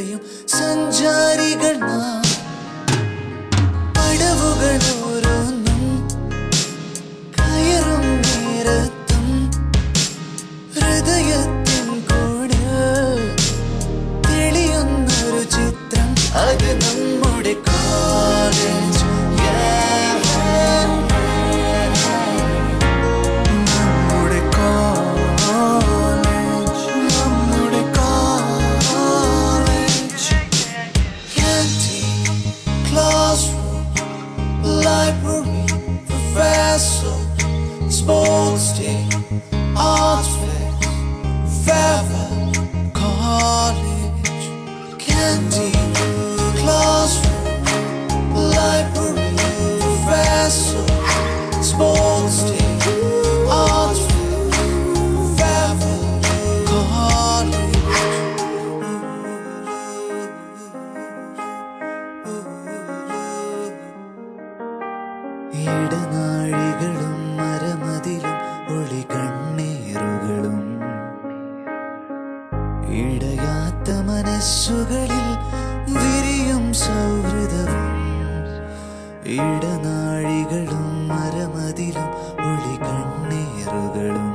നിറയും സഞ്ചാരികൾ പടവുകൾ ഓരോന്നും കയറും നേരത്തും ഹൃദയത്തിൻ കൂടെ തെളിയുന്നൊരു ചിത്രം. അത് നമ്മൾ sports മനസ്സുകളിൽ വിരിയും സൗഹൃദവും ഇടനാഴികളും മരമതിലും ഒളി കണ്ണീറുകളും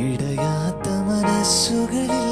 ഇടയാത്ത മനസ്സുകളിൽ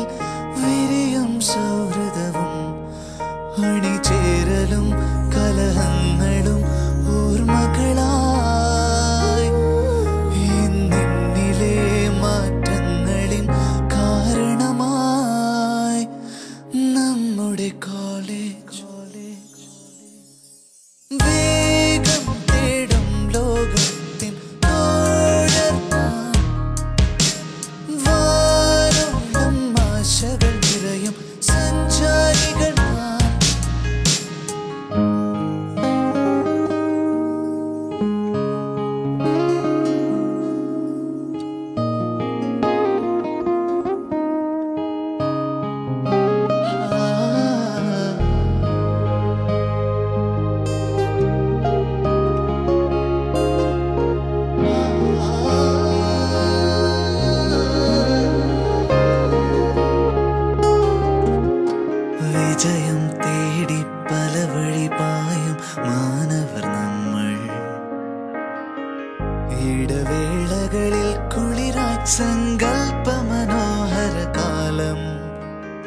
ഇടവേളകളിൽ കുളിരായി സങ്കൽപ്പ മനോഹര കാലം.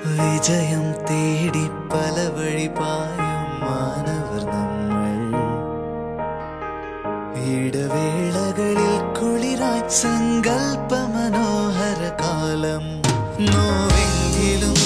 വിജയം തേടി പല വഴി പായും മാനവർ നമ്മൾ. ഇടവേളകളിൽ കുളിരായി സങ്കൽപ്പ മനോഹര കാലം. നോവെങ്കിലും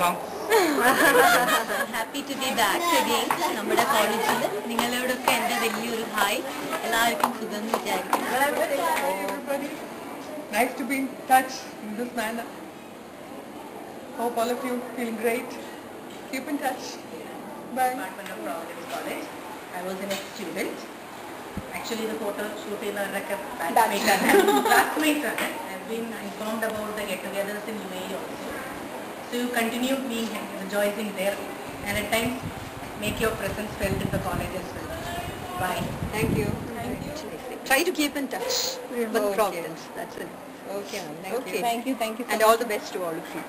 One song. Happy to be back again നമ്മുടെ കോളേജിൽ നിങ്ങളോടൊക്കെ എൻ്റെ വലിയൊരു ഹായ് എല്ലാവർക്കും സുഖം എന്ന് വിചാരിക്കുന്നു Everybody, nice to be in touch in this manner. Hope all of you feeling great. Keep in touch. Bye. Department of Providence College. I was an ex-student. Actually, the photo shoot in a record batchmate. Batchmate. I've been informed about the get-togethers in UAE also. So you continue being rejoicing there and at times make your presence felt in the college as well. Bye. Thank you. Thank you. Try to keep in touch with Okay. Providence. That's it. Okay. Thank Okay. you. Thank you. Thank you. And all the best to all of you.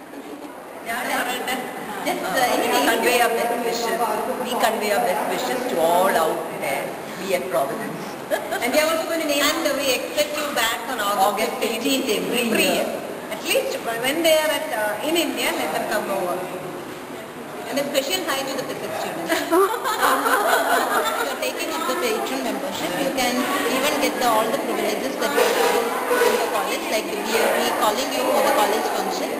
Just uh, we convey our best wishes. We convey our best wishes to all out there. Be at Providence. and we are also going to name. And we expect you back on August 18th every, year. Least when they are at uh, in India, let them come over. And a special hi to the physics students. if you are taking up the patron membership, you can even get the, all the privileges that you have in the college, like we will be calling you for the college function,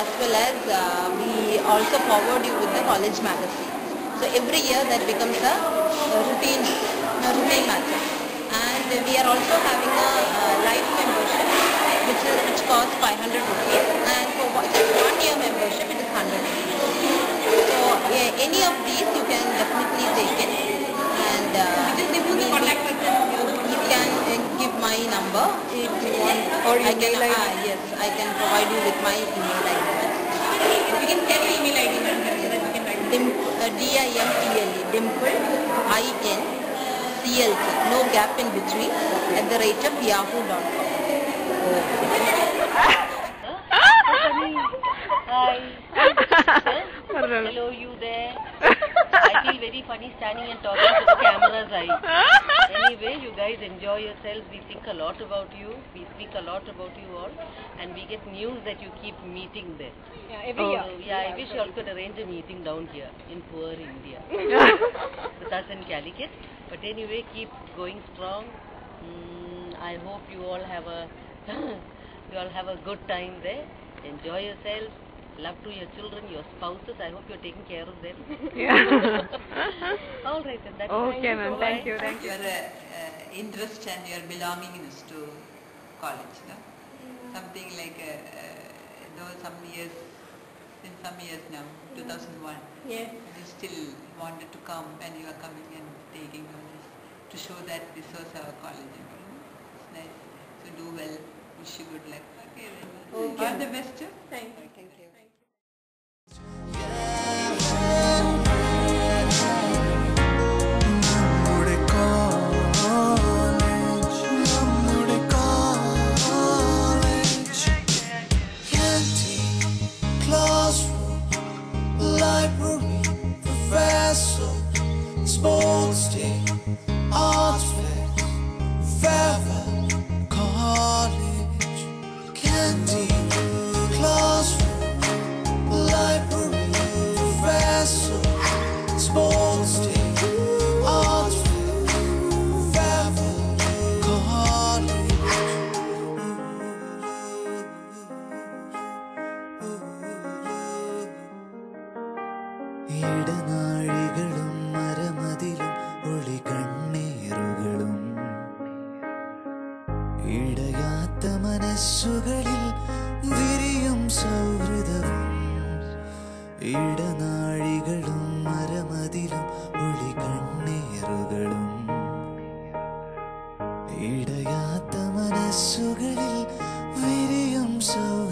as well as uh, we also forward you with the college magazine. So every year that becomes a, a routine, a routine matter. We are also having a uh, life membership which is which costs 500 rupees and for one- just one year membership it is 100 rupees. So uh, any of these you can definitely take it and uh, you can uh, give my number if you want Or I can ID. ah, yes I can provide you with my email ID. You can tell email ID Dim, uh, D-I-M-P-L-E, dimple, I-N, C-L-T, no gap in between, at the rate of yahoo.com. Hi. Hello, you there. I feel very funny standing and talking to the camera's eye. Anyway, you guys enjoy yourselves. We think a lot about you. We speak a lot about you all. And we get news that you keep meeting there. Yeah, every year. So, yeah, I wish you all could arrange a meeting down here in poor India. with us in Calicut. But anyway, keep going strong. Mm, I hope you all have a you all have a good time there. Enjoy yourself. Love to your children, your spouses. I hope you're taking care of them. Yeah. all right, then. That's Okay, ma'am. Thank you. Thank you. Your uh, uh, interest and your belongingness to college, no? Something like, uh, uh, though some years, in some years now, 2001, Yeah. you still wanted to come and you are coming and taking notice to show that this was our college. and all. It's nice. So do well. Wish you good luck. Okay, then. All the best. Thank you. മനസ്സുകളിൽ വിരിയും സൗഹൃദവും ഇടനാഴികളും മരമതിലും ഒളി കണ്ണീറുകളും ഇടയാത്ത മനസ്സുകളിൽ വിരിയും സൗഹൃദവും അണി